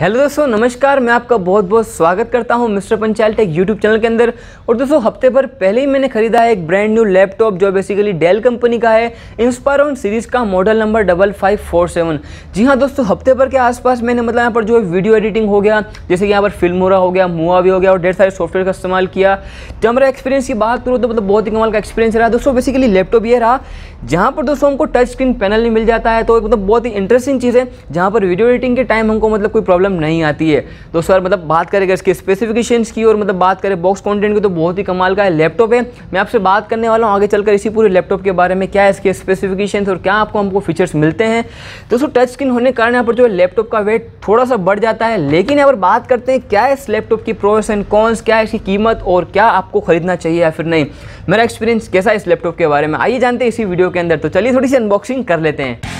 Hello दोस्तों, नमस्कार। मैं आपका बहुत बहुत स्वागत करता हूँ mister Panchal tech YouTube channel के अंदर। और दोस्तों, हफ़्ते भर पहले ही मैंने खरीदा है एक ब्रांड न्यू लैपटॉप जो बेसिकली डेल कंपनी का है इंस्पायरन सीरीज़ का model number double five four seven जी हाँ दोस्तों, हफ़्ते भर के आसपास मैंने मतलब यहाँ पर जो वीडियो एडिटिंग हो गया, जैसे कि यहाँ पर फिल्मोरा हो गया, मूवा भी हो गया और ढेर सारे सॉफ्टवेयर का इस्तेमाल किया। जब मेरा एक्सपीरियंस की बात करूँ तो मतलब बहुत ही कमाल का एक्सपीरियंस रहा। दोस्तों बेसिकली लैपटॉप ये रहा, जहाँ पर दोस्तों हमको टच स्क्रीन पैनल नहीं मिल जाता है तो मतलब बहुत ही इंटरेस्टिंग चीज़ है। जहाँ पर वीडियो एडिटिंग के टाइम हमको मतलब कोई प्रॉब्लम नहीं आती है। दोस्तों यार मतलब बात करें अगर इसके स्पेसिफिकेशंस की और मतलब बात करें बॉक्स कंटेंट की तो बहुत ही कमाल का है। लैपटॉप है। मैं आपसे बात करने वाला हूँ। आगे चलकर इसी पूरे लैपटॉप के बारे में क्या है इसके स्पेसिफिकेशन और क्या आपको हमको फीचर्स मिलते हैं। दोस्तों टच स्क्रीन होने के कारण यहाँ पर जो लैपटॉप का वेट थोड़ा सा बढ़ जाता है। लेकिन यहाँ पर बात करते हैं क्या इस लैपटॉप की प्रोस एंड कॉन्स क्या इसकी कीमत और क्या आपको खरीदना चाहिए या फिर नहीं। मेरा एक्सपीरियंस कैसा है इस लैपटॉप के बारे में, आइए जानते हैं इसी वीडियो के अंदर। तो चलिए थोड़ी सी अनबॉक्सिंग कर लेते हैं।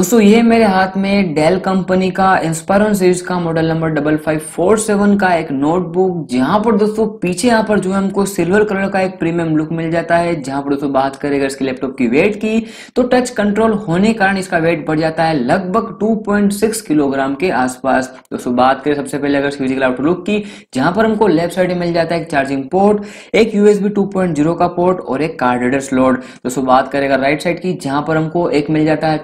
दोस्तों, ये मेरे हाथ में डेल कंपनी का इंस्पायरन सीरीज़ का model number double five four seven का एक नोटबुक जहाँ पर दोस्तों पीछे यहाँ पर जो है हमको सिल्वर कलर का एक प्रीमियम लुक मिल जाता है, जहाँ पर दोस्तों बात करें अगर इसके लैपटॉप की वेट की तो टच कंट्रोल होने के कारण इसका वेट बढ़ जाता है लगभग 2.6 किलोग्राम के आसपास। दोस्तों, बात करें सबसे पहले अगर फ़िज़िकल आउटलुक की, जहाँ पर हमको लेफ़्ट साइड में मिल जाता है एक चार्जिंग पोर्ट एक यूएसबी 2.0 का पोर्ट और एक कार्ड स्लॉट दोस्तों, बात करें अगर राइट साइड की, जहाँ पर हमको एक मिल जाता है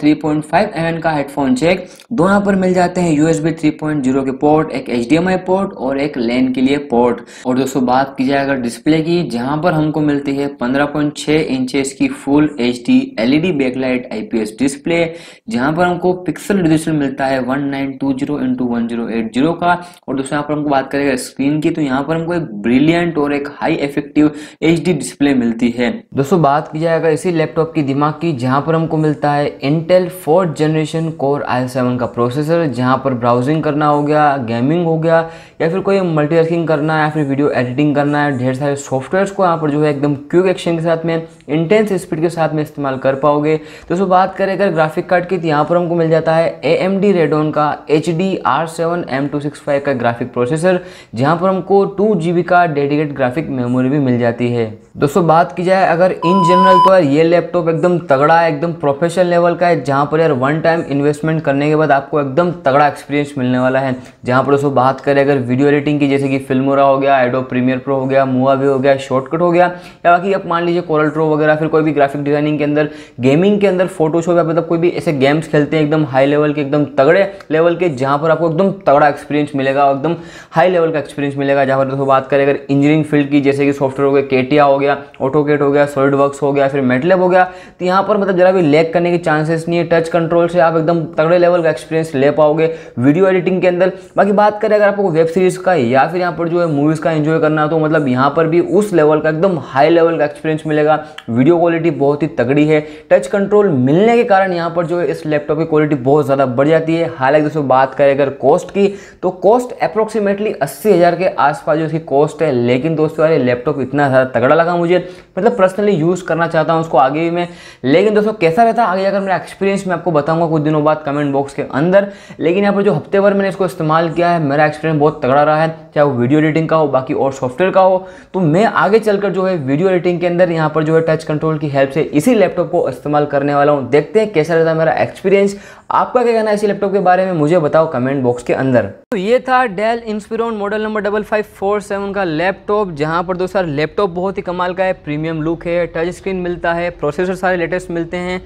3.5 एम का हेडफोन चेक दोनों पर मिल जाते हैं यूएसबी 3.0 के पोर्ट एक एचडीएमआई पोर्ट और एक लेन के लिए पोर्ट और दोस्तों, बात की जाए अगर डिस्प्ले की, जहाँ पर हमको मिलती है 15.6 इंचेस की full H D LED backlight IPS display जहाँ पर हमको पिक्सल रेजोल्यूशन मिलता है 1920 nine two zero into one zero eight zero का. और दोस्तों, यहाँ पर हमको बात करेगा स्क्रीन की तो यहाँ पर हमको एक ब्रिलियंट और एक हाई इफ़ेक्टिव एच डिस्प्ले मिलती है। दोस्तों, बात की जाए अगर इसी लैपटॉप की दिमाग की, जहाँ पर हमको मिलता है Intel fourth generation core i seven का प्रोसेसर जहाँ पर ब्राउजिंग करना हो गया गेमिंग हो गया, या फिर कोई मल्टीटास्किंग करना है, या फिर वीडियो एडिटिंग करना है, ढेर सारे सॉफ्टवेयर्स को यहाँ पर जो है एकदम क्यूक एक्शन के साथ में इंटेंस स्पीड के साथ में इस्तेमाल कर पाओगे। तो उसको बात करें, अगर ग्राफिक कार्ड की तो यहाँ पर हमको मिल जाता है ए एम डी रेडोन का H D R seven M two six five का ग्राफिक प्रोसेसर जहाँ पर हमको टू जी बी का डेडिकेट ग्राफिक मेमोरी भी मिल जाती है। दोस्तों, बात की जाए, अगर इन जनरल तो यार ये लैपटॉप एकदम तगड़ा है, एकदम प्रोफेशनल लेवल का है, जहाँ पर यार वन टाइम इन्वेस्टमेंट करने के बाद आपको एकदम तगड़ा एक्सपीरियंस मिलने वाला है। जहाँ पर दोस्तों बात करें, अगर वीडियो एडिटिंग की, जैसे कि फिल्मोरा हो गया एडो प्रीमियर प्रो हो गया मूवा भी हो गया शॉर्टकट हो गया, या बाकी आप मान लीजिए कोरल ट्रो वगैरह, फिर कोई भी ग्राफिक डिज़ाइनिंग के अंदर गेमिंग के अंदर फोटोशॉप या मतलब कोई भी ऐसे गेम्स खेलते हैं, एकदम हाई लेवल के, एकदम तगड़े लेवल के, जहाँ पर आपको एकदम तगड़ा एक्सपीरियंस मिलेगा एकदम हाई लेवल का एक्सपीरियंस मिलेगा। जहाँ पर दोस्तों बात करें, अगर इंजीनियरिंग फ़ील्ड की, जैसे कि सॉफ्टवेयर हो गया केटिया हो गया ऑटोकेट हो गया सॉलिड वर्क हो गया फिर मेटलेब हो गया तो यहाँ पर मतलब जरा भी लैक करने के चांसेस नहीं है टच कंट्रोल से आप एकदम तगड़े लेवल का एक्सपीरियंस ले पाओगे। वीडियो एडिटिंग के अंदर। बाकी बात करें, अगर आपको वेब सीरीज़ का या फिर यहाँ पर जो है मूवीज़ का एंजॉय करना तो मतलब यहाँ पर भी उस लेवल का एकदम हाई लेवल का एक्सपीरियंस मिलेगा। वीडियो क्वालिटी बहुत ही तगड़ी है। टच कंट्रोल मिलने के कारण यहाँ पर जो है इस लैपटॉप की क्वालिटी बहुत ज़्यादा बढ़ जाती है। हालाँकि दोस्तों, बात करें अगर कॉस्ट की तो कॉस्ट अप्रोक्सीमेटली अस्सी के आसपास जो इसकी कॉस्ट है। लेकिन दोस्तों, यार लैपटॉप इतना ज़्यादा तगड़ा लगा मुझे। मतलब पर्सनली यूज़ करना चाहता हूँ उसको आगे भी मैं। लेकिन दोस्तों, कैसा रहता आगे अगर मेरा एक्सपीरियंस मैं आपको बताऊँगा कुछ दिनों बाद कमेंट बॉक्स के अंदर। लेकिन यहाँ पर जो हफ़्ते भर मैंने इसको इस्तेमाल किया है, मेरा एक्सपीरियंस बहुत तगड़ा रहा है, चाहे वो वीडियो एडिटिंग का हो, बाकी और सॉफ्टवेयर का हो। तो मैं आगे चलकर जो है वीडियो एडिटिंग के अंदर यहाँ पर जो है टच कंट्रोल की हेल्प से इसी लैपटॉप को इस्तेमाल करने वाला हूँ। देखते हैं कैसा रहता है मेरा एक्सपीरियंस आपका क्या कहना है इसी लैपटॉप के बारे में, मुझे बताओ कमेंट बॉक्स के अंदर। तो ये था Dell Inspiron model number double five four seven का लैपटॉप जहाँ पर दोस्तों लैपटॉप बहुत ही कमाल का है प्रीमियम लुक है टच स्क्रीन मिलता है प्रोसेसर सारे लेटेस्ट मिलते हैं।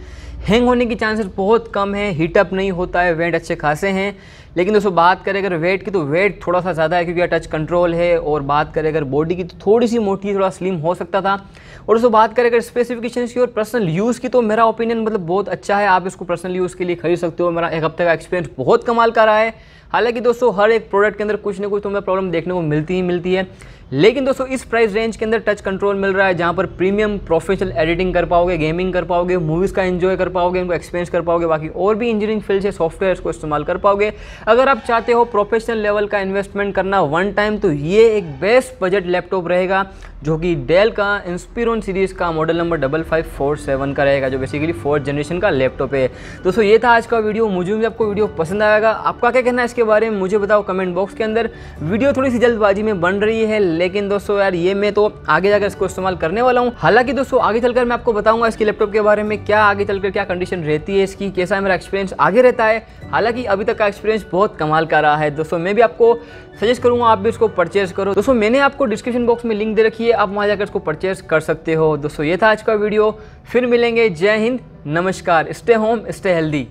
हैंग होने की चांसेस बहुत कम है हीटअप नहीं होता है वेंट अच्छे खासे हैं। लेकिन दोस्तों बात करें अगर वेट की तो वेट थोड़ा सा ज़्यादा है क्योंकि टच कंट्रोल है और बात करें अगर बॉडी की तो थोड़ी सी मोटी, थोड़ा स्लिम हो सकता था। और दोस्तों बात करें अगर स्पेसिफिकेशन की और पर्सनल यूज़ की तो मेरा ओपिनियन मतलब बहुत अच्छा है। आप इसको पर्सनल यूज़ के लिए खरीद सकते हो। मेरा एक हफ़्ते का एक्सपीरियंस बहुत कमाल का रहा है। हालाँकि दोस्तों, हर एक प्रोडक्ट के अंदर कुछ ना कुछ तुम्हें प्रॉब्लम देखने को मिलती ही मिलती है। लेकिन दोस्तों, इस प्राइस रेंज के अंदर टच कंट्रोल मिल रहा है, जहाँ पर प्रीमियम प्रोफेशनल एडिटिंग कर पाओगे गेमिंग कर पाओगे मूवीज़ का एंजॉय कर पाओगे, उनको एक्सपीरियंस कर पाओगे, बाकी और भी इंजीनियरिंग फ़ील्ड से सॉफ्टवेयर को इस्तेमाल कर पाओगे। अगर आप चाहते हो प्रोफेशनल लेवल का इन्वेस्टमेंट करना वन टाइम तो ये एक बेस्ट बजट लैपटॉप रहेगा, जो कि डेल का इंस्पिरोन सीरीज़ का model number double five four seven का रहेगा, जो बेसिकली फोर्थ जनरेशन का लैपटॉप है। दोस्तों ये था आज का वीडियो मुझे भी आपको वीडियो पसंद आएगा। आपका क्या कहना है इसके बारे में, मुझे बताओ कमेंट बॉक्स के अंदर। वीडियो थोड़ी सी जल्दबाजी में बन रही है, लेकिन दोस्तों यार, ये मैं तो आगे जाकर इसको इस्तेमाल करने वाला हूँ। हालाँकि दोस्तों, आगे चलकर मैं आपको बताऊँगा इसके लैपटॉप के बारे में, क्या आगे चलकर क्या कंडीशन रहती है इसकी, कैसा मेरा एक्सपीरियंस आगे रहता है। हालाँकि अभी तक का एक्सपीरियंस बहुत कमाल का रहा है। दोस्तों, मैं भी आपको सजेस्ट करूँगा, आप भी इसको परचेज करो। दोस्तों, मैंने आपको डिस्क्रिप्शन बॉक्स में लिंक दे रखी है, आप वहाँ जाकर इसको परचेज कर सकते हो। दोस्तों, ये था आज का वीडियो फिर मिलेंगे। जय हिंद, नमस्कार। Stay home stay healthy